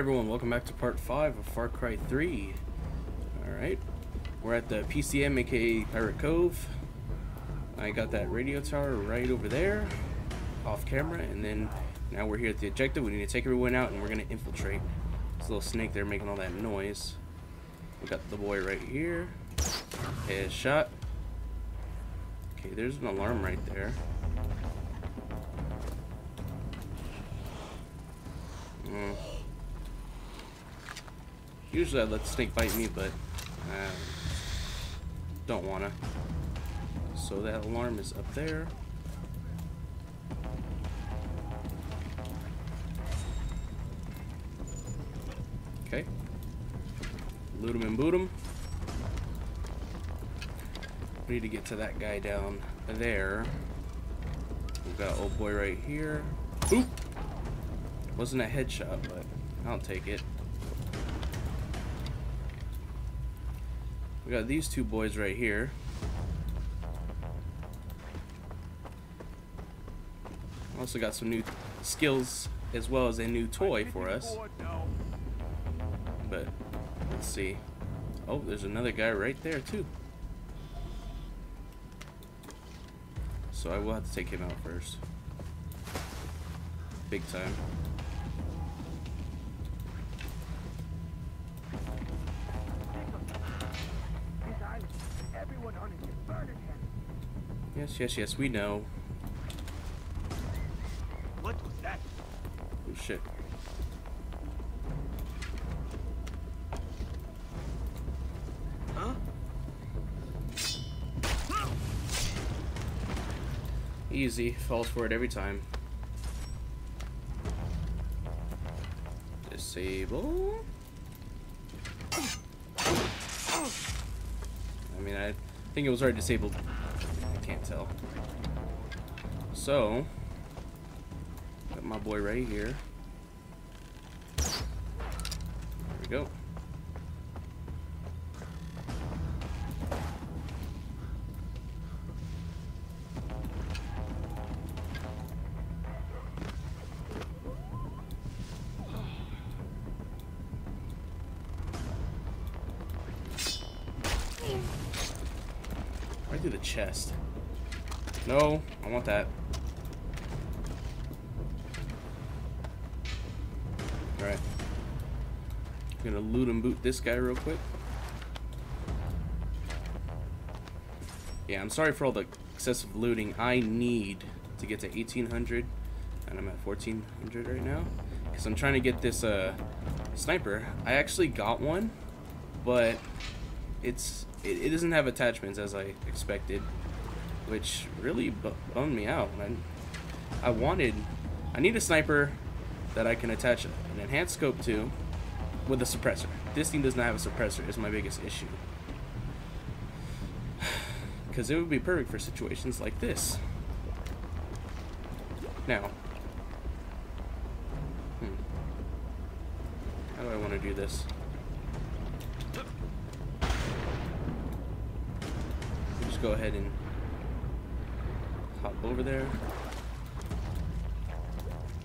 everyone, welcome back to part 5 of Far Cry 3. Alright, we're at the PCM, aka Pirate Cove. I got that radio tower right over there, off camera, and then now we're here at the objective. We need to take everyone out and we're going to infiltrate. This little snake there making all that noise. We got the boy right here. Headshot. Okay, there's an alarm right there. Mm. Usually I let the snake bite me, but uh, don't wanna. So that alarm is up there. Okay. Loot him and boot him. We need to get to that guy down there. We've got old boy right here. Oop! Wasn't a headshot, but I'll take it. We got these two boys right here. Also got some new skills as well as a new toy for us. But let's see. Oh, there's another guy right there too. So I will have to take him out first. Big time. Yes, yes, yes, we know. What was that? Oh shit. Huh? Easy, falls for it every time. Disable. I mean, I think it was already disabled. Tell. So, got my boy right here. There we go. Through the chest. No, I want that. Alright. I'm gonna loot and boot this guy real quick. Yeah, I'm sorry for all the excessive looting. I need to get to 1800, and I'm at 1400 right now. Because I'm trying to get this uh, sniper. I actually got one, but it's it, it doesn't have attachments as I expected, which really bummed me out. I, I wanted, I need a sniper that I can attach an enhanced scope to with a suppressor. This thing does not have a suppressor is my biggest issue. Because it would be perfect for situations like this. Now, hmm. how do I want to do this? Just go ahead and over there.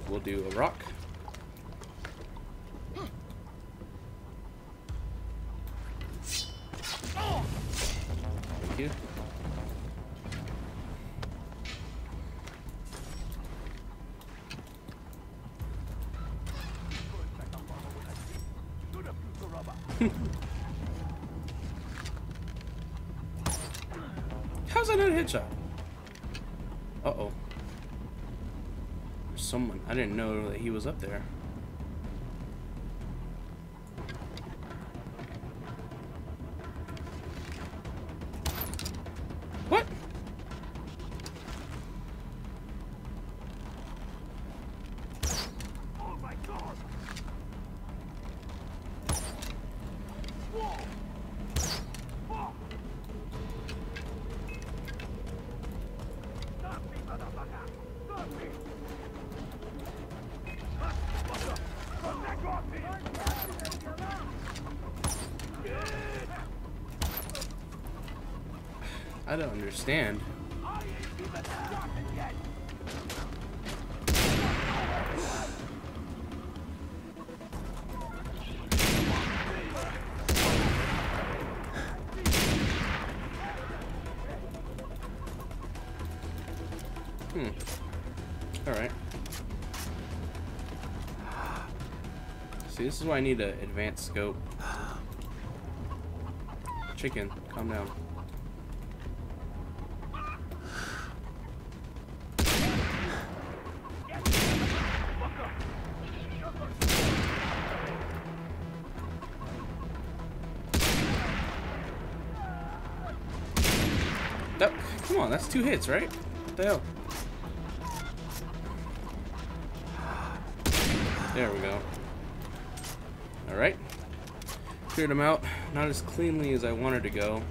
We'll do a rock. Thank you. How's that not a headshot? Uh-oh. There's someone. I didn't know that he was up there. I don't understand. Hmm. Alright. See, this is why I need an advanced scope. Chicken, calm down. Two hits, right? What the hell? There we go. Alright. Cleared them out. Not as cleanly as I wanted to go.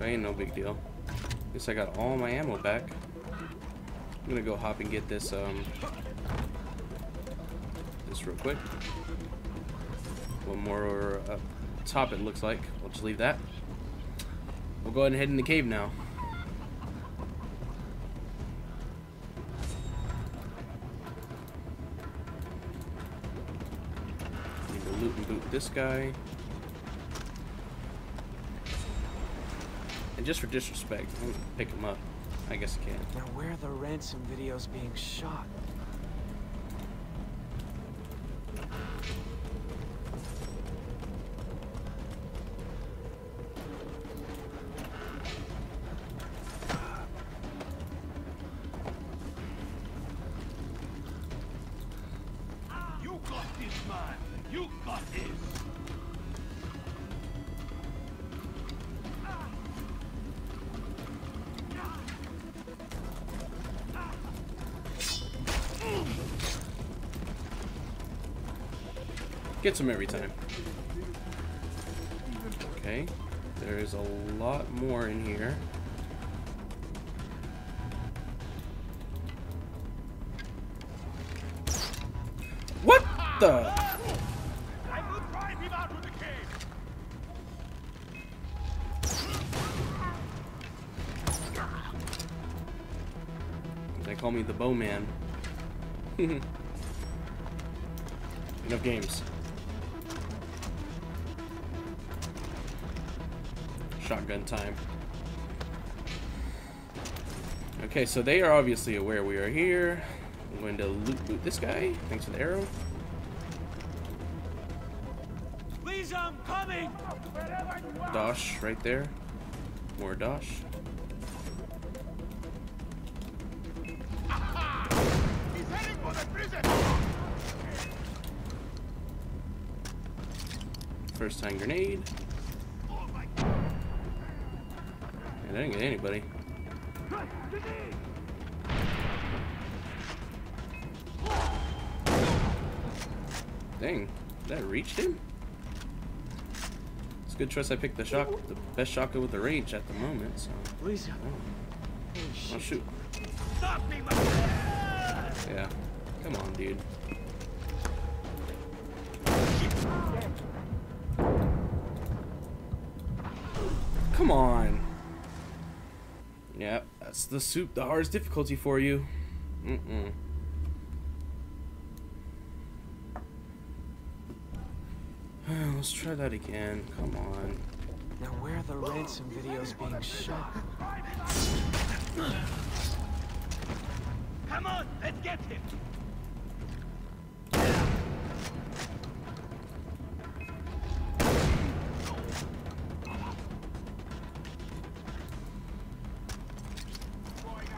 But ain't no big deal. Guess I got all my ammo back. I'm gonna go hop and get this, um... This real quick. One more up top it looks like. We'll just leave that. We'll go ahead and head in the cave now. This guy. And just for disrespect, I'm gonna pick him up. I guess I can. Now where are the ransom videos being shot? Gets him every time. Okay. There's a lot more in here. What the? They call me the bowman. Enough games. Shotgun time. Okay, so they are obviously aware we are here. I'm going to loot boot this guy. Thanks for the arrow. Please, I'm coming! Dosh right there. More Dosh. He's heading for the prison. First time grenade. I didn't get anybody. Dang, that reached him? It's a good choice I picked the shock the best shotgun with the range at the moment, so Please. oh, Holy oh shoot. Stop me, man. Yeah. Come on, dude. Come on. Yep, that's the soup, the hardest difficulty for you. Mm-mm. Let's try that again. Come on. Now where are the ransom videos being shot? Come on, let's get him.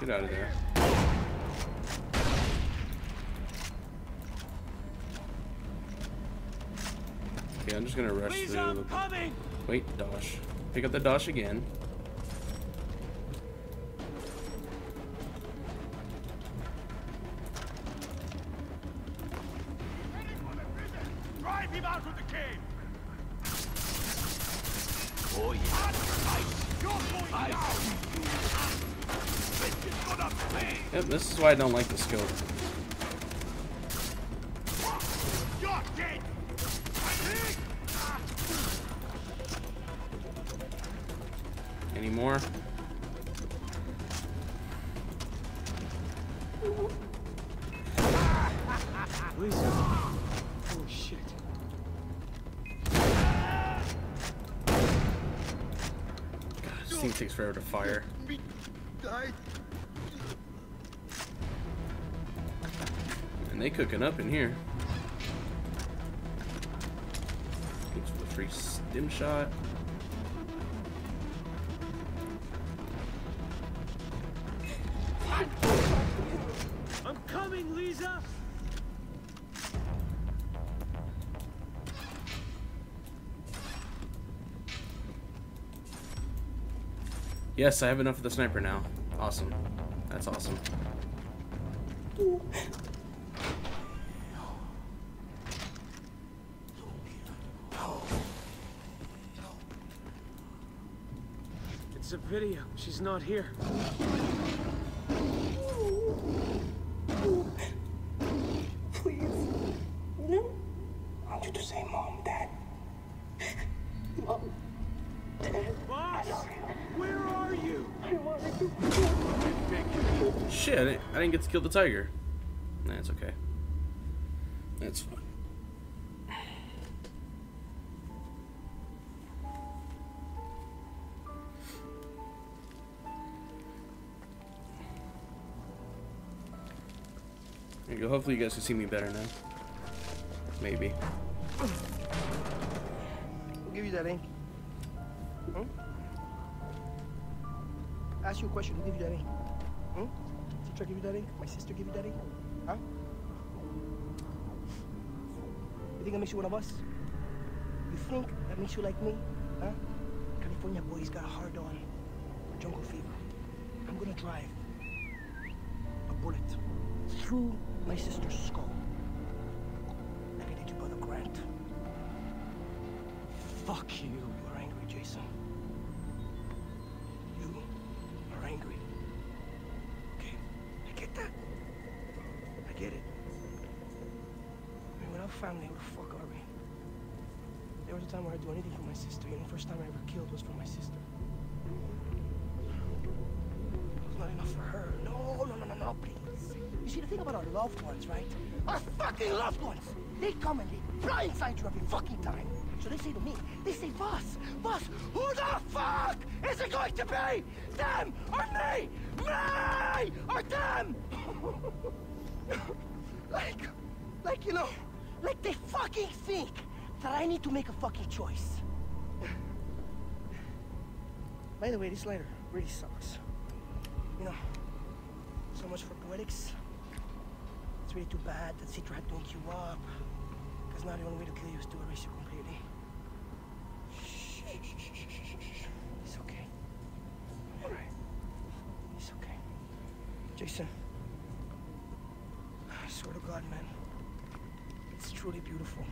Get out of there. Okay, I'm just gonna rush Please, through. Wait, Dosh. Pick up the Dosh again. This is why I don't like the scope. Any more? God, this thing takes forever to fire. And they cooking up in here. Thanks for the free stim shot. I'm coming, Lisa! Yes, I have enough of the sniper now. Awesome. That's awesome. Video. She's not here. Please. No. I want you to say mom, dad. Mom. Dad. Boss! Where are you? I wanted to. Shit, I didn't, I didn't get to kill the tiger. That's okay. That's fine. You. Hopefully you guys can see me better now. Maybe. Who give you that ink? Hmm? Ask you a question. Who gave you that ink? Hmm? Teacher give you that ink? My sister give you that ink? Huh? You think that makes you one of us? You think that makes you like me? Huh? California boys got a hard on jungle fever. I'm gonna drive a bullet through my sister's skull. I did your brother Grant. Fuck you. You are angry, Jason. You are angry. Okay, I get that. I get it. I mean, without family, who the fuck are we? There was a time where I'd do anything for my sister. Know, the first time I ever killed was for my sister. It was not enough for her. Thing about our loved ones, right? Our fucking loved ones! They come and they fly inside you every fucking time. So they say to me, they say, boss, boss, who the fuck is it going to be? Them or me? Me or them? like, like, you know, like they fucking think that I need to make a fucking choice. By the way, this letter really sucks. You know, so much for poetics. Really too bad that Citra had to wake you up. Because now the only way to kill you is to erase you completely. It's okay. All right. It's okay. Jason. I swear to God, man. It's truly beautiful.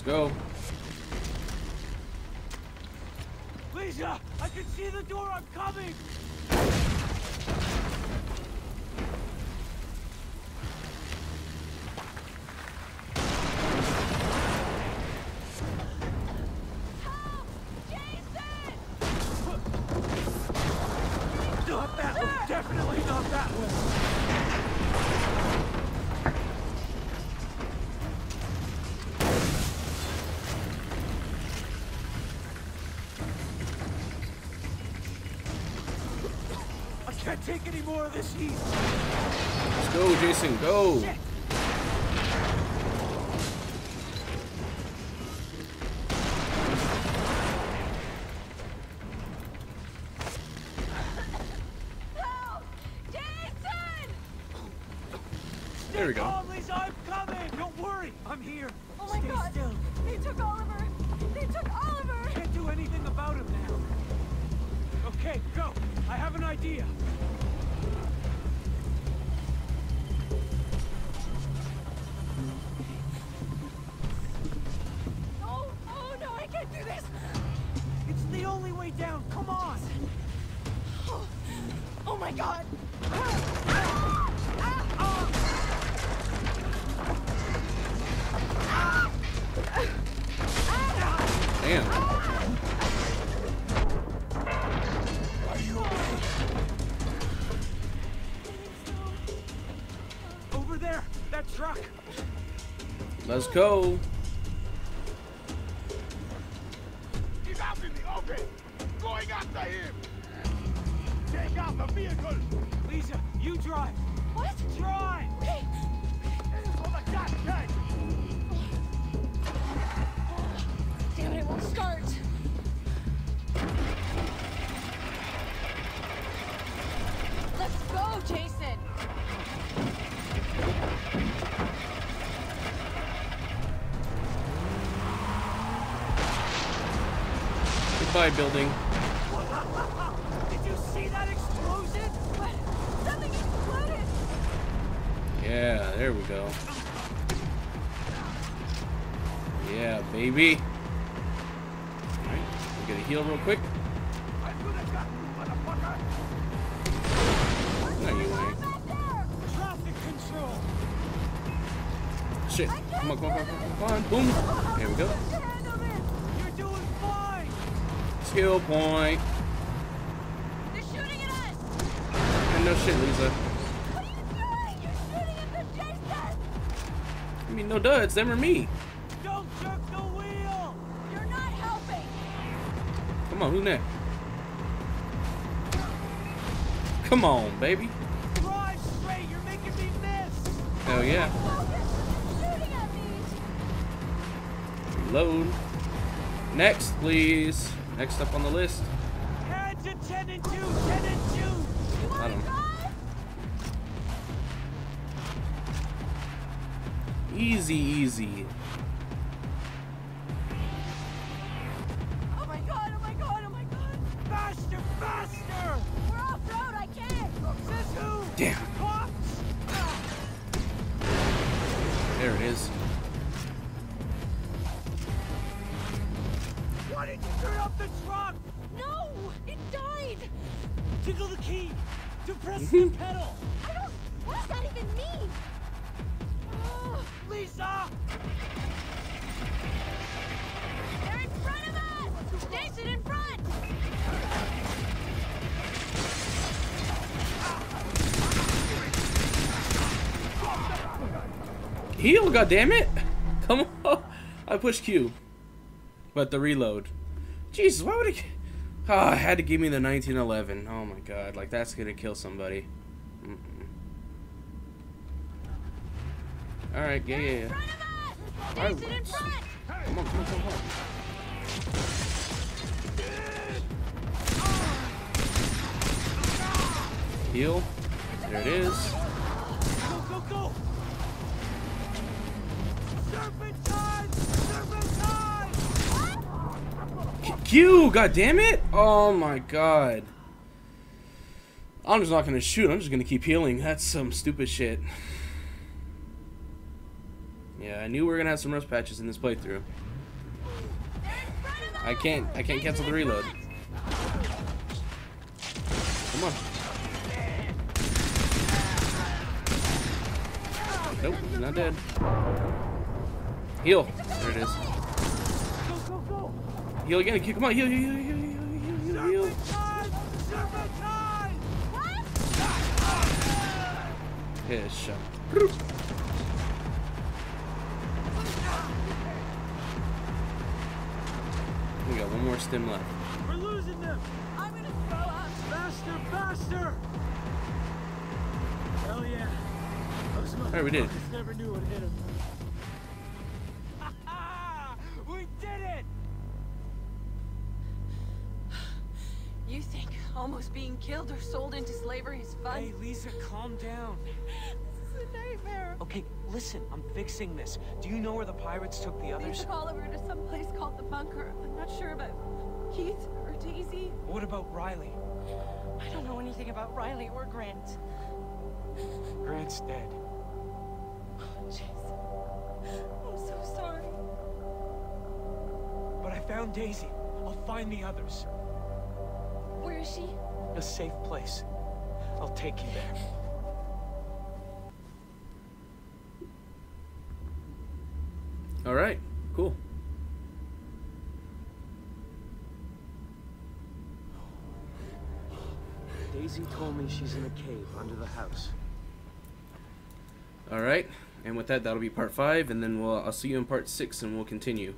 Let's go. Lisa, I can see the door. I'm coming. can't take any more of this heat. Let's go, Jason. Go. Shit. There we go. Don't worry, I'm here. Oh my Stay God! Still. They took Oliver. They took Oliver. Can't do anything about him. Now. Okay, go. I have an idea. No! Oh no, I can't do this! It's the only way down. Come on. Oh, oh my god! Let's go. Goodbye, building. Did you see that explosion? Something exploded! Yeah, there we go. Yeah, baby. Alright, we get a heal real quick. I could have got you, motherfucker! No, you ain't. Traffic control. Shit. Come on, come on, come on, come on. Boom. There we go. Handle this! You're doing fine. Skill point. They're shooting at us! And no shit, Lisa. What are you doing? You're shooting at the Jason! I mean, no duh, it's them or me. Don't jerk the wheel. You're not helping! Come on, who's next? Come on, baby. Drive straight. You're making me miss. Hell yeah. Focus! Shooting at me! Reload. Next, please. Next up on the list. Head to 10 and 2. 10 and 2. You I wanna don't- drive? Easy, easy. Oh my god, oh Heal, it! Come on. I pushed Q. But the reload. Jesus, why would it... I ah, had to give me the 1911. Oh my god, like that's gonna kill somebody. Mm-mm. Alright, yeah, yeah, yeah. front! Come on, come on, come on. Heal. There it is. Go, go, go. Q, god damn it! Oh my god. I'm just not gonna shoot, I'm just gonna keep healing. That's some stupid shit. Yeah, I knew we were gonna have some rust patches in this playthrough. I can't I can't cancel the reload. Come on. Nope, not dead. Heal. There it is. Go, go, go. Heal again. Come on, heal, heal, heal, heal, heal, heal, heal. Serpentine. Serpentine. What? Headshot. We got one more stim left. We're losing them. I'm gonna throw up! Faster, faster. Hell yeah. Alright, we did never knew what hit them. Being killed or sold into slavery is fun? Hey, Lisa, calm down. This is a nightmare. Okay, listen, I'm fixing this. Do you know where the pirates took the others? They took Oliver to some place called the bunker. I'm not sure about Keith or Daisy. What about Riley? I don't know anything about Riley or Grant. Grant's dead. Jeez. I'm so sorry. But I found Daisy. I'll find the others. Where is she? A safe place. I'll take you there. All right, cool. Daisy told me she's in a cave under the house. All right, and with that, that'll be part five, and then we'll I'll see you in part six, and we'll continue.